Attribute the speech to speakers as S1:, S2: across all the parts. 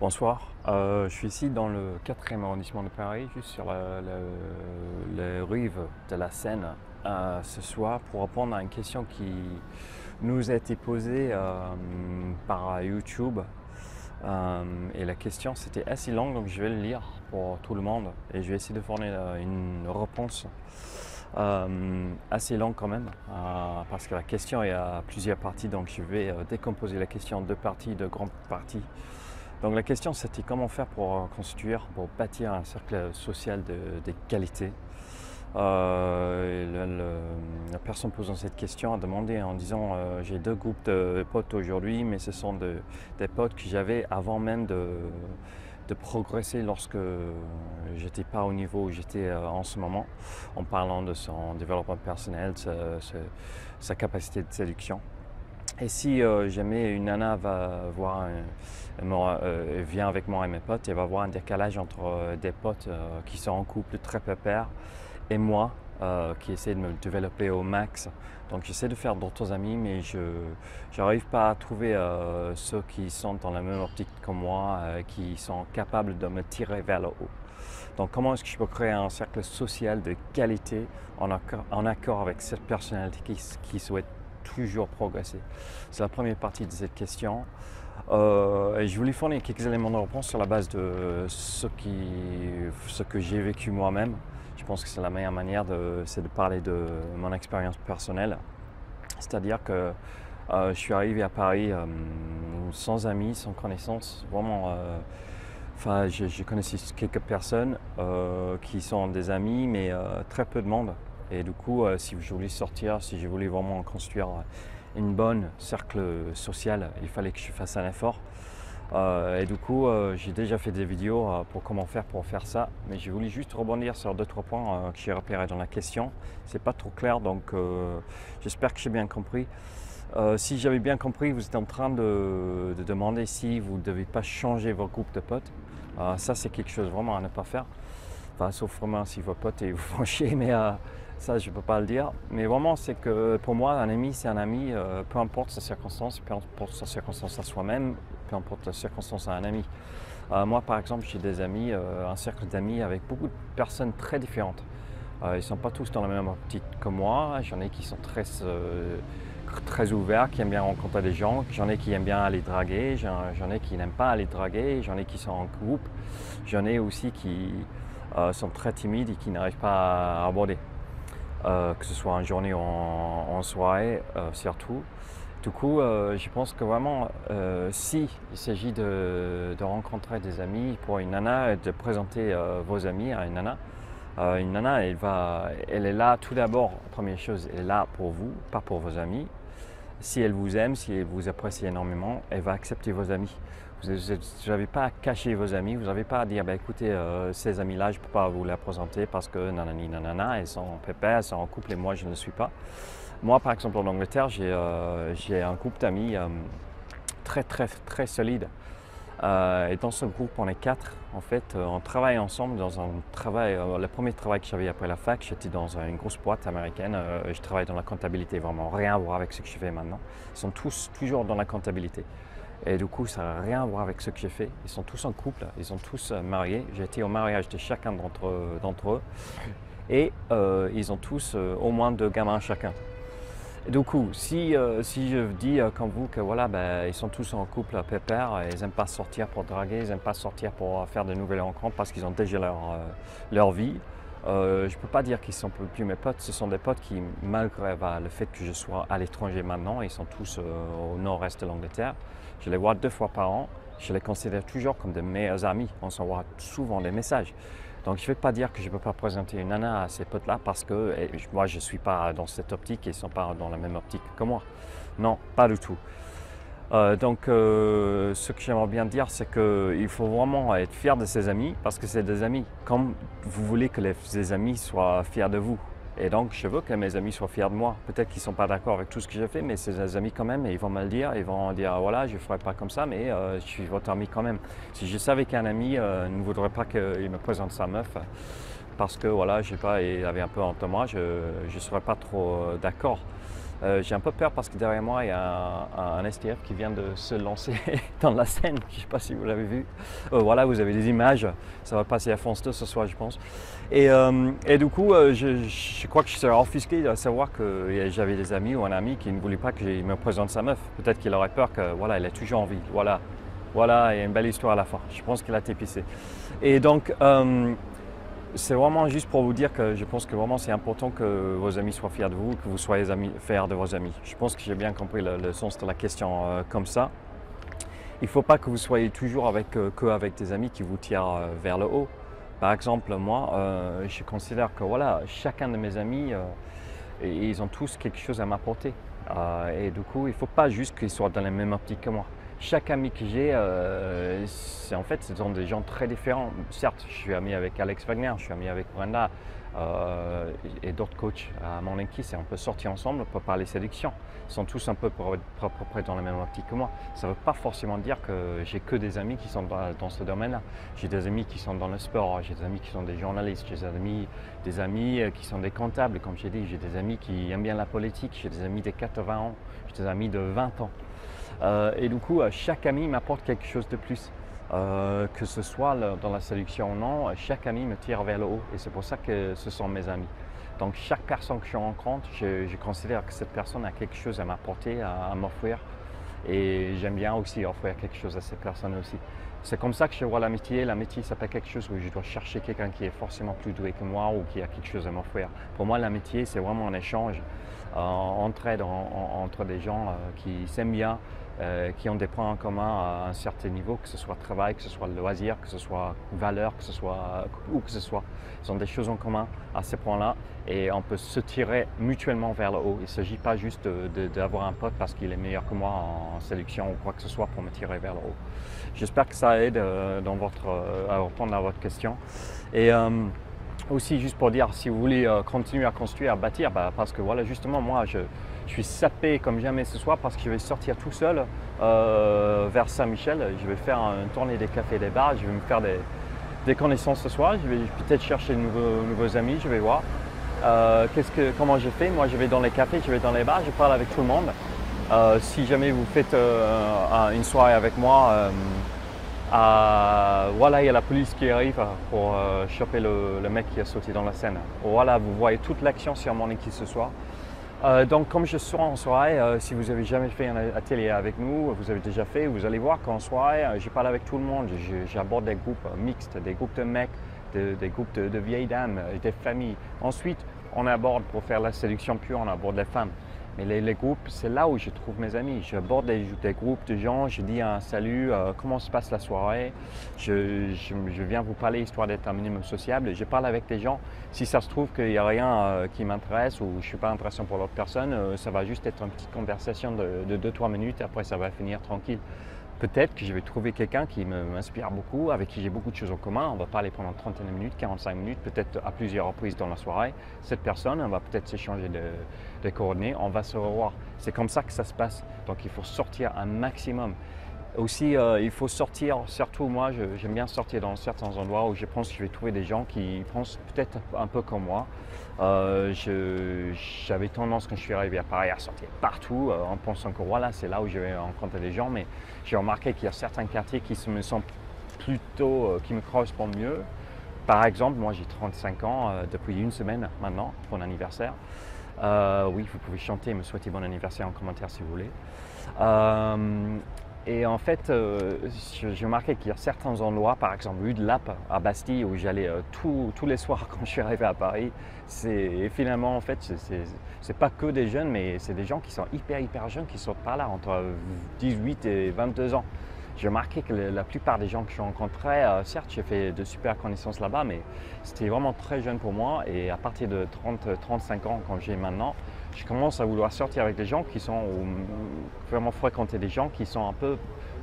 S1: Bonsoir, euh, je suis ici dans le 4e arrondissement de Paris, juste sur la, rive de la Seine euh, ce soir pour répondre à une question qui nous a été posée euh, par YouTube. et la question c'était assez longue donc je vais le lire pour tout le monde et je vais essayer de fournir une réponse assez longue quand même parce que la question est à plusieurs parties donc je vais décomposer la question en deux parties, deux grandes parties. Donc la question c'était comment faire pour euh, constituer, pour bâtir un cercle social de, qualité. Euh, la personne posant cette question a demandé en disant euh, j'ai deux groupes de potes aujourd'hui mais ce sont des potes que j'avais avant même de, progresser lorsque j'étais pas au niveau où j'étais en ce moment en parlant de son développement personnel, sa capacité de séduction. Et si euh, jamais une nana va voir euh, vient avec moi et mes potes, elle va voir un décalage entre euh, des potes qui sont en couple très pépère et moi qui essaie de me développer au max. Donc j'essaie de faire d'autres amis, mais je n'arrive pas à trouver ceux qui sont dans la même optique que moi, qui sont capables de me tirer vers le haut. Donc comment est-ce que je peux créer un cercle social de qualité en accord, avec cette personnalité qui, qui souhaite toujours progresser C'est la première partie de cette question. Euh, je voulais fournir quelques éléments de réponse sur la base de ce, que j'ai vécu moi-même. Je pense que c'est la meilleure manière de, c'est de parler de mon expérience personnelle. C'est-à-dire que euh, je suis arrivé à Paris euh, sans amis, sans connaissances, vraiment. Enfin, je, connaissais quelques personnes qui sont des amis, mais très peu de monde. Et du coup, euh, si je voulais sortir, si je voulais vraiment construire une bonne cercle social, il fallait que je fasse un effort. Euh, et du coup, euh, j'ai déjà fait des vidéos pour comment faire pour faire ça, mais j'ai voulu juste rebondir sur deux trois points que j'ai repérés dans la question. C'est pas trop clair, donc j'espère que j'ai bien compris. si j'avais bien compris, vous êtes en train de, demander si vous ne devez pas changer vos groupes de potes. ça, c'est quelque chose vraiment à ne pas faire. Enfin, sauf vraiment si vos potes vous font chier, mais ça, je ne peux pas le dire. Mais vraiment, c'est que pour moi, un ami, c'est un ami, euh, peu importe sa circonstance, peu importe sa circonstance à soi-même, peu importe la circonstance à un ami. Euh, moi, par exemple, j'ai des amis, euh, un cercle d'amis avec beaucoup de personnes très différentes. ils ne sont pas tous dans la même optique que moi. J'en ai qui sont très, très ouverts, qui aiment bien rencontrer des gens. J'en ai qui aiment bien aller draguer. J'en ai qui n'aiment pas aller draguer. J'en ai qui sont en groupe. J'en ai aussi qui sont très timides et qui n'arrivent pas à aborder. Euh, que ce soit en journée ou en, soirée euh, surtout. Du coup, euh, je pense que vraiment, si il s'agit de, rencontrer des amis pour une nana et de présenter vos amis à une nana, une nana, elle, va, elle est là tout d'abord, première chose, elle est là pour vous, pas pour vos amis. Si elle vous aime, si elle vous apprécie énormément, elle va accepter vos amis. Vous n'avez pas à cacher vos amis, vous n'avez pas à dire bah, écoutez, euh, ces amis-là, je ne peux pas vous les présenter parce que nanani nanana, elles sont pépères, elles sont en couple et moi je ne le suis pas. Moi, par exemple, en Angleterre, j'ai euh, un groupe d'amis euh, très, très, très solide. et dans ce groupe, on est quatre. En fait, on travaille ensemble dans un travail. le premier travail que j'avais après la fac, j'étais dans une grosse boîte américaine. je travaille dans la comptabilité, vraiment rien à voir avec ce que je fais maintenant. Ils sont tous toujours dans la comptabilité. Et du coup, ça n'a rien à voir avec ce que j'ai fait. Ils sont tous en couple, ils sont tous euh, mariés. J'ai été au mariage de chacun d'entre eux. Et euh, ils ont tous euh, au moins deux gamins chacun. Et du coup, si, si je dis comme vous que voilà, ben, ils sont tous en couple à pépère, ils n'aiment pas sortir pour draguer, ils n'aiment pas sortir pour faire de nouvelles rencontres parce qu'ils ont déjà leur, leur vie, je ne peux pas dire qu'ils sont plus mes potes, ce sont des potes qui, malgré bah, le fait que je sois à l'étranger maintenant, ils sont tous au nord-est de l'Angleterre, je les vois deux fois par an. Je les considère toujours comme de meilleurs amis. On s'envoie souvent des messages. Donc je ne vais pas dire que je ne peux pas présenter une nana à ces potes-là parce que eh, moi je ne suis pas dans cette optique et ils ne sont pas dans la même optique que moi. Non, pas du tout. Euh, donc euh, ce que j'aimerais bien dire, c'est qu'il faut vraiment être fier de ses amis parce que c'est des amis. Comme vous voulez que les amis soient fiers de vous. Et donc, je veux que mes amis soient fiers de moi. Peut-être qu'ils ne sont pas d'accord avec tout ce que j'ai fait, mais c'est des amis quand même, et ils vont me le dire. Ils vont dire, voilà, je ne ferai pas comme ça, mais euh, je suis votre ami quand même. Si je savais qu'un ami ne voudrait pas qu'il me présente sa meuf, parce que, voilà, je sais pas, il avait un peu honte moi, je ne serais pas trop d'accord. Euh, j'ai un peu peur parce que derrière moi, il y a un, STF qui vient de se lancer dans la scène. Je ne sais pas si vous l'avez vu. Euh, voilà, vous avez des images. Ça va passer à France 2 ce soir, je pense. Et, du coup, je, crois que je serais offusqué de savoir que j'avais des amis ou un ami qui ne voulait pas que je me présente sa meuf. Peut-être qu'il aurait peur que, voilà, elle a toujours envie. Voilà, voilà, il y a une belle histoire à la fin. Je pense qu'elle a tépissé. Et donc, euh, c'est vraiment juste pour vous dire que je pense que vraiment c'est important que vos amis soient fiers de vous, que vous soyez fiers de vos amis. Je pense que j'ai bien compris le, sens de la question euh, comme ça. Il ne faut pas que vous soyez toujours avec, euh, que avec des amis qui vous tirent vers le haut. Par exemple, moi, je considère que voilà, chacun de mes amis, ils ont tous quelque chose à m'apporter. et du coup, il ne faut pas juste qu'ils soient dans la même optique que moi chaque ami que j'ai, euh, c'est en fait, ce sont des gens très différents. Certes, je suis ami avec Alex Wagner, je suis ami avec Brenda euh, et d'autres coachs à mon équipe on peut sortir ensemble pour parler sélection. Ils sont tous un peu près dans la même optique que moi. Ça ne veut pas forcément dire que j'ai que des amis qui sont dans, ce domaine-là. J'ai des amis qui sont dans le sport, j'ai des amis qui sont des journalistes, j'ai des amis, des amis euh, qui sont des comptables, comme j'ai dit, j'ai des amis qui aiment bien la politique, j'ai des amis de 80 ans, j'ai des amis de 20 ans. Euh, et du coup, euh, chaque ami m'apporte quelque chose de plus. Euh, que ce soit dans la séduction ou non, chaque ami me tire vers le haut et c'est pour ça que ce sont mes amis. Donc chaque personne que je rencontre, je, considère que cette personne a quelque chose à m'apporter, à, m'offrir et j'aime bien aussi offrir quelque chose à cette personne aussi. C'est comme ça que je vois l'amitié. L'amitié, c'est pas quelque chose où je dois chercher quelqu'un qui est forcément plus doué que moi ou qui a quelque chose à m'offrir. Pour moi, l'amitié, c'est vraiment un échange, euh, entraide entre des gens qui s'aiment bien, euh, qui ont des points en commun à un certain niveau, que ce soit travail, que ce soit loisir, que ce soit valeur, que ce soit où que ce soit. Ils ont des choses en commun à ces points-là et on peut se tirer mutuellement vers le haut. Il ne s'agit pas juste d'avoir un pote parce qu'il est meilleur que moi en sélection ou quoi que ce soit pour me tirer vers le haut. J'espère que ça aide euh, dans votre, euh, à répondre à votre question. Et aussi juste pour dire, si vous voulez continuer à construire, à bâtir, bah, parce que voilà, justement, moi, je, je suis sapé comme jamais ce soir parce que je vais sortir tout seul euh, vers Saint-Michel. Je vais faire une tournée des cafés et des bars. Je vais me faire des, connaissances ce soir. Je vais peut-être chercher de nouveaux, amis. Je vais voir. Euh, comment j'ai fait? Moi, je vais dans les cafés, je vais dans les bars, je parle avec tout le monde. Euh, si jamais vous faites une soirée avec moi, voilà, il y a la police qui arrive pour choper le, le, mec qui a sauté dans la scène. Voilà, vous voyez toute l'action sur mon équipe ce soir. Euh, donc comme je serai en soirée, euh, si vous avez jamais fait un atelier avec nous, vous avez déjà fait, vous allez voir qu'en soirée, euh, je parle avec tout le monde, j'aborde des groupes mixtes, des groupes de mecs, des groupes de, vieilles dames, des familles. Ensuite, on aborde pour faire la séduction pure, on aborde les femmes. Mais les, groupes, c'est là où je trouve mes amis. J'aborde des, des, groupes de gens, je dis un salut, euh, comment se passe la soirée? Je, viens vous parler histoire d'être un minimum sociable. Je parle avec des gens. Si ça se trouve qu'il n'y a rien euh, qui m'intéresse ou je ne suis pas intéressant pour l'autre personne, euh, ça va juste être une petite conversation de 2-3 minutes après ça va finir tranquille peut-être que je vais trouver quelqu'un qui m'inspire beaucoup, avec qui j'ai beaucoup de choses en commun. On va parler pendant 30 minutes, 45 minutes, peut-être à plusieurs reprises dans la soirée. Cette personne, on va peut-être s'échanger de, coordonnées, on va se revoir. C'est comme ça que ça se passe. Donc il faut sortir un maximum. Aussi, euh, il faut sortir, surtout moi, j'aime bien sortir dans certains endroits où je pense que je vais trouver des gens qui pensent peut-être un peu comme moi. Euh, j'avais tendance, quand je suis arrivé à Paris, à sortir partout euh, en pensant que voilà, c'est là où je vais rencontrer des gens. Mais j'ai remarqué qu'il y a certains quartiers qui me sont plutôt, qui me correspondent mieux. Par exemple, moi j'ai 35 ans depuis une semaine maintenant, mon anniversaire. oui, vous pouvez chanter et me souhaiter bon anniversaire en commentaire si vous voulez. Et en fait, euh, j'ai remarqué qu'il y a certains endroits, par exemple rue de Lappe à Bastille, où j'allais euh, tous les soirs quand je suis arrivé à Paris. Et finalement, en fait, c'est pas que des jeunes, mais c'est des gens qui sont hyper, hyper jeunes, qui sortent par là, entre 18 et 22 ans. J'ai remarqué que la plupart des gens que je rencontrais, euh, certes, j'ai fait de super connaissances là-bas, mais c'était vraiment très jeune pour moi. Et à partir de 30-35 ans, quand j'ai maintenant, je commence à vouloir sortir avec des gens qui sont, vraiment fréquenter des gens qui sont un peu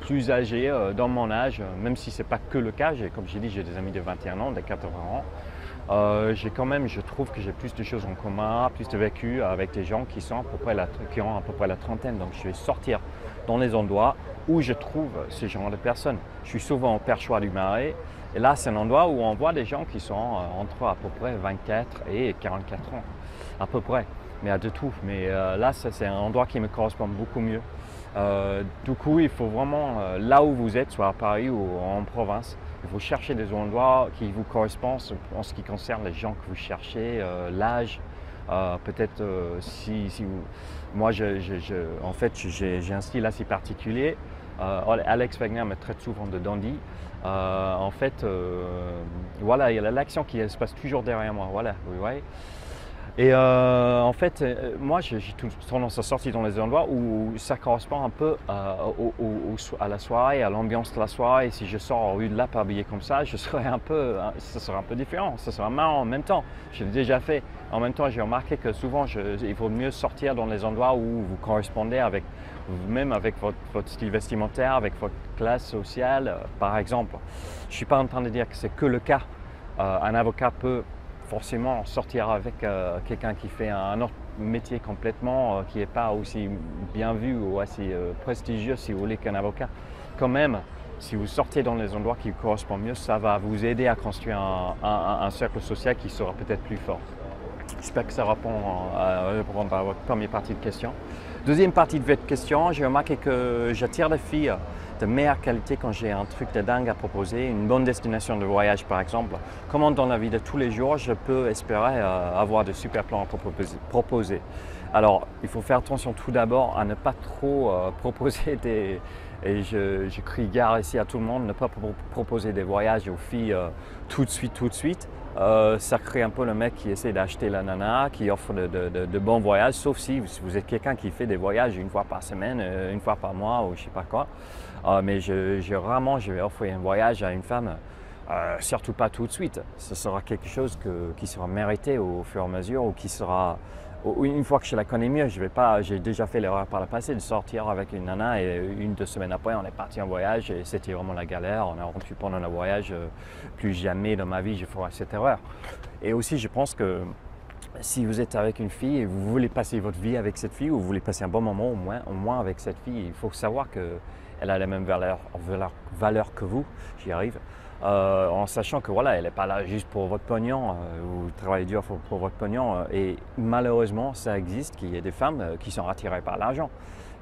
S1: plus âgés euh, dans mon âge, même si ce n'est pas que le cas. Comme j'ai dit, j'ai des amis de 21 ans, de 80 ans. Euh, j'ai quand même, je trouve que j'ai plus de choses en commun, plus de vécu avec des gens qui, sont à peu près qui ont à peu près la trentaine. Donc je vais sortir dans les endroits où je trouve ce genre de personnes. Je suis souvent au Perchoir du Marais et là c'est un endroit où on voit des gens qui sont euh, entre à peu près 24 et 44 ans, à peu près, mais à de tout. Mais euh, là c'est un endroit qui me correspond beaucoup mieux. Euh, du coup il faut vraiment, là où vous êtes, soit à Paris ou en province, il faut chercher des endroits qui vous correspondent en ce qui concerne les gens que vous cherchez, l'âge, peut-être si, vous... Moi, en fait, j'ai un style assez particulier. Alex Wagner me traite souvent de dandy. Euh, en fait, euh, voilà, il y a l'action qui se passe toujours derrière moi. Voilà, vous voyez. Et euh, en fait, moi, j'ai tendance à sortir dans les endroits où ça correspond un peu à la soirée, à l'ambiance de la soirée. Si je sors en rue de là, habillé comme ça, je serais un peu, ça serait un peu différent, ça serait marrant en même temps. Je l'ai déjà fait. En même temps, j'ai remarqué que souvent, il vaut mieux sortir dans les endroits où vous correspondez avec même avec votre, style vestimentaire, avec votre classe sociale, euh, par exemple. Je ne suis pas en train de dire que c'est que le cas. Euh, un avocat peut forcément sortir avec euh, quelqu'un qui fait un autre métier complètement, qui n'est pas aussi bien vu ou assez prestigieux, si vous voulez, qu'un avocat. Quand même, si vous sortez dans les endroits qui correspondent mieux, ça va vous aider à construire un cercle social qui sera peut-être plus fort. J'espère que ça répond à, à votre première partie de question. Deuxième partie de votre question, j'ai remarqué que j'attire des filles de meilleure qualité quand j'ai un truc de dingue à proposer, une bonne destination de voyage par exemple. Comment dans la vie de tous les jours, je peux espérer euh, avoir de super plans à proposer? Alors, il faut faire attention tout d'abord à ne pas trop euh, proposer des, et je, crie gare ici à tout le monde, ne pas proposer des voyages aux filles euh, tout de suite, tout de suite. Ça crée un peu le mec qui essaie d'acheter la nana, qui offre de, bons voyages, sauf si vous êtes quelqu'un qui fait des voyages une fois par semaine, une fois par mois ou je sais pas quoi. Euh, mais je, je, vraiment, je vais offrir un voyage à une femme, surtout pas tout de suite. Ce sera quelque chose qui sera mérité au fur et à mesure ou qui sera une fois que je la connais mieux, je vais pas, j'ai déjà fait l'erreur par le passé de sortir avec une nana et une, deux semaines après, on est parti en voyage et c'était vraiment la galère. On a rompu pendant le voyage. Euh, plus jamais dans ma vie je ferai cette erreur. Et aussi, je pense que si vous êtes avec une fille et vous voulez passer votre vie avec cette fille ou vous voulez passer un bon moment au moins, au moins avec cette fille, il faut savoir qu'elle a les mêmes valeurs, que vous. J'y arrive. Euh, en sachant que voilà, elle n'est pas là juste pour votre pognon, euh, vous travaillez dur pour, votre pognon. Euh, et malheureusement, ça existe qu'il y ait des femmes qui sont attirées par l'argent.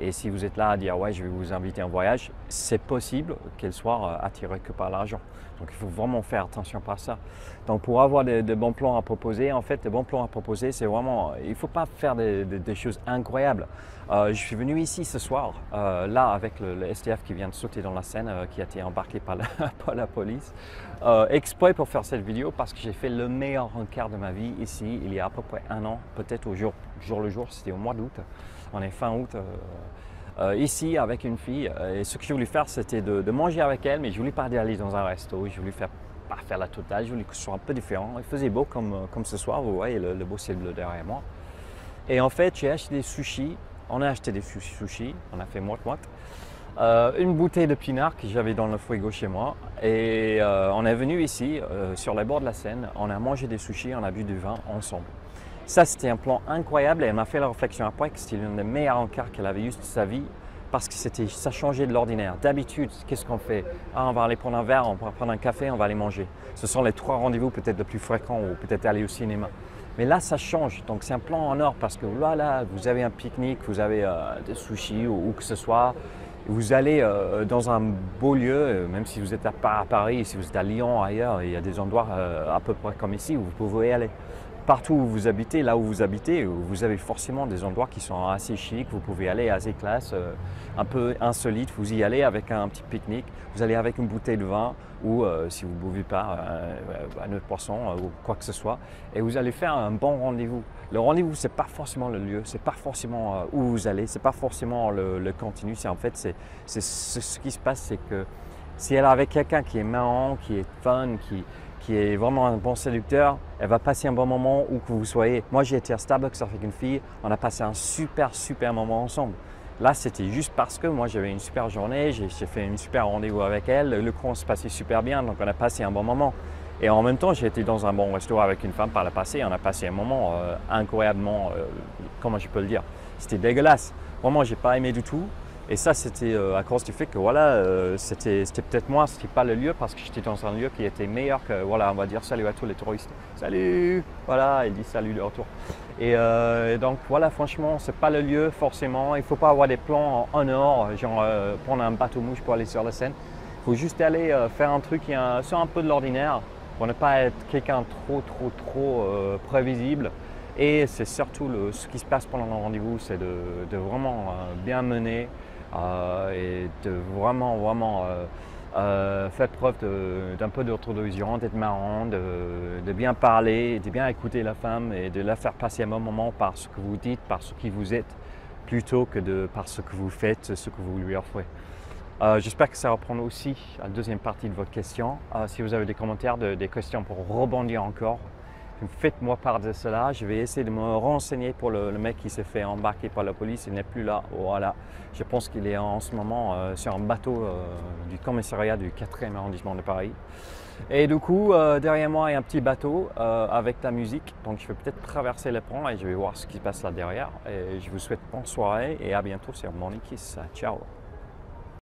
S1: Et si vous êtes là à dire ouais, je vais vous inviter en voyage, c'est possible qu'elles soient attirées que par l'argent. Donc il faut vraiment faire attention par ça. Donc pour avoir de, bons plans à proposer, en fait, des bons plans à proposer, c'est vraiment, il ne faut pas faire des, choses incroyables. Euh, je suis venu ici ce soir, euh, là avec le, STF qui vient de sauter dans la euh, qui a été embarqué par la, police, exprès pour faire cette vidéo parce que j'ai fait le meilleur encart de ma vie ici, il y a à peu près un an, peut-être au jour, jour le jour, c'était au mois d'août. On est fin août. Euh, ici avec une fille. Euh, et ce que je voulais faire, c'était de, manger avec elle, mais je voulais pas aller dans un resto. Je voulais faire pas faire la totale. Je voulais que ce soit un peu différent. Il faisait beau comme, euh, comme ce soir. Vous voyez le, beau ciel bleu derrière moi. Et en fait, j'ai acheté des sushis. On a acheté des sushis. On a fait moite-moite. une bouteille de pinard que j'avais dans le frigo chez moi. Et on est venu ici, sur les bords de la Seine. On a mangé des sushis, on a bu du vin ensemble. Ça, c'était un plan incroyable et elle m'a fait la réflexion après que c'était l'un des meilleurs encarts qu'elle avait eu de sa vie parce que c'était, ça changeait de l'ordinaire. D'habitude, qu'est-ce qu'on fait? Ah, On va aller prendre un verre, on va prendre un café, on va aller manger. Ce sont les trois rendez-vous peut-être les plus fréquents ou peut-être aller au cinéma. Mais là, ça change. Donc, c'est un plan en or parce que voilà, vous avez un pique-nique, vous avez euh, des sushis ou, où que ce soit. Vous allez euh, dans un beau lieu, euh, même si vous êtes à, à, Paris, si vous êtes à Lyon, ailleurs, il y a des endroits à peu près comme ici où vous pouvez aller partout où vous habitez, là où vous habitez, vous avez forcément des endroits qui sont assez chics, vous pouvez aller assez classe, euh, un peu insolite, vous y allez avec un petit pique-nique, vous allez avec une bouteille de vin ou euh, si vous ne buvez pas euh, un autre poisson ou quoi que ce soit, et vous allez faire un bon rendez-vous. Le rendez-vous, ce n'est pas forcément le lieu, ce n'est pas forcément où vous allez, ce n'est pas forcément le, le continu, c'est en fait, c'est, ce qui se passe, c'est que si elle est avec quelqu'un qui est marrant, qui est fun, qui, qui est vraiment un bon séducteur, elle va passer un bon moment où que vous soyez. Moi, j'ai été à Starbucks avec une fille, on a passé un super, super moment ensemble. Là, c'était juste parce que moi, j'avais une super journée, j'ai fait une super rendez-vous avec elle, le courant se passait super bien, donc on a passé un bon moment. Et en même temps, j'ai été dans un bon restaurant avec une femme par le passé, on a passé un moment euh, incroyablement, euh, comment je peux le dire, c'était dégueulasse. Vraiment, j'ai pas aimé du tout. Et ça, c'était à cause du fait que voilà, c'était peut-être moi, ce n'était pas le lieu parce que j'étais dans un lieu qui était meilleur que, voilà, on va dire salut à tous les touristes. Salut Voilà, il dit salut de retour. Et, donc voilà, franchement, c'est pas le lieu forcément. Il ne faut pas avoir des plans en, or, genre prendre un bateau mouche pour aller sur la Seine. Il faut juste aller faire un truc qui un, peu de l'ordinaire pour ne pas être quelqu'un trop, trop, trop prévisible. Et c'est surtout ce qui se passe pendant le rendez-vous, c'est de, vraiment euh, bien mener euh, et de vraiment, vraiment euh, faire preuve d'un peu d'autodérision, d'être marrant, de, bien parler, de bien écouter la femme et de la faire passer un bon moment par ce que vous dites, par ce qui vous êtes, plutôt que de, par ce que vous faites, ce que vous lui offrez. J'espère que ça reprend aussi la deuxième partie de votre question. si vous avez des commentaires, des questions pour rebondir encore, Faites-moi part de cela. Je vais essayer de me renseigner pour le, mec qui s'est fait embarquer par la police. Il n'est plus là. Voilà. Je pense qu'il est en ce moment euh, sur un bateau euh, du commissariat du 4e arrondissement de Paris. Et du coup, euh, derrière moi, il y a un petit bateau avec la musique. Donc, je vais peut-être traverser le pont et je vais voir ce qui se passe là derrière. Et je vous souhaite bonne soirée et à bientôt sur Morning Kiss. Ciao